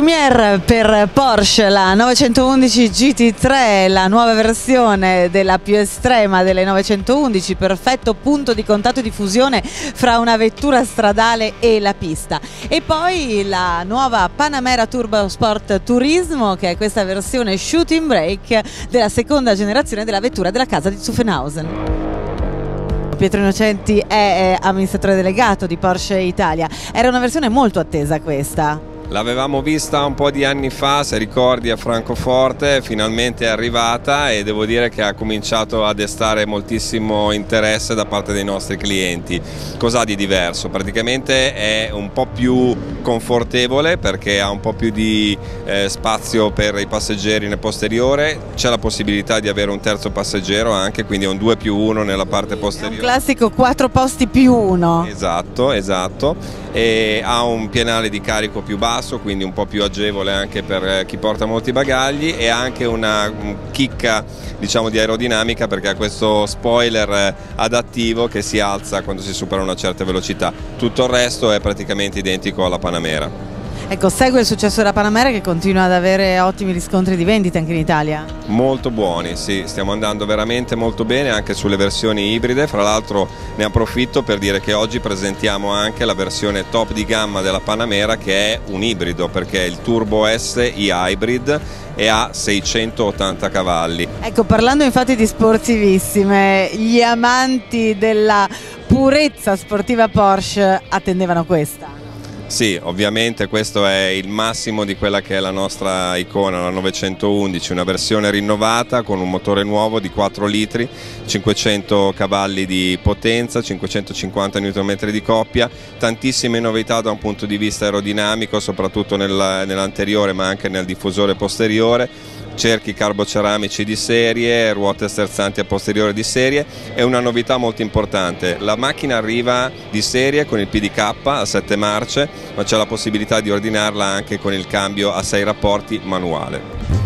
premiere per Porsche, la 911 GT3, la nuova versione della più estrema delle 911, perfetto punto di contatto e di fusione fra una vettura stradale e la pista. E poi la nuova Panamera Turbo Sport Turismo, che è questa versione shooting brake della seconda generazione della vettura della casa di Zuffenhausen. Pietro Innocenti è amministratore delegato di Porsche Italia. Era una versione molto attesa questa. L'avevamo vista un po' di anni fa, se ricordi, a Francoforte, finalmente è arrivata e devo dire che ha cominciato a destare moltissimo interesse da parte dei nostri clienti. Cos'ha di diverso? Praticamente è un po' più confortevole perché ha un po' più di eh, spazio per i passeggeri nel posteriore, c'è la possibilità di avere un terzo passeggero anche, quindi è un 2 più 1 nella parte posteriore. È un classico 4 posti più 1. Esatto, esatto. E ha un pianale di carico più basso basso, quindi un po' più agevole anche per eh, chi porta molti bagagli e anche una chicca diciamo, di aerodinamica perché ha questo spoiler eh, adattivo che si alza quando si supera una certa velocità. Tutto il resto è praticamente identico alla Panamera. Ecco, segue il successo della Panamera che continua ad avere ottimi riscontri di vendita anche in Italia? Molto buoni, sì, stiamo andando veramente molto bene anche sulle versioni ibride, fra l'altro ne approfitto per dire che oggi presentiamo anche la versione top di gamma della Panamera che è un ibrido perché è il Turbo S e-Hybrid e ha 680 cavalli. Ecco, parlando infatti di sportivissime, gli amanti della purezza sportiva Porsche attendevano questa? Sì, ovviamente questo è il massimo di quella che è la nostra icona, la 911, una versione rinnovata con un motore nuovo di 4 litri, 500 cavalli di potenza, 550 Nm di coppia, tantissime novità da un punto di vista aerodinamico, soprattutto nel, nell'anteriore ma anche nel diffusore posteriore cerchi carboceramici di serie, ruote sterzanti a posteriore di serie e una novità molto importante, la macchina arriva di serie con il PDK a 7 marce ma c'è la possibilità di ordinarla anche con il cambio a 6 rapporti manuale.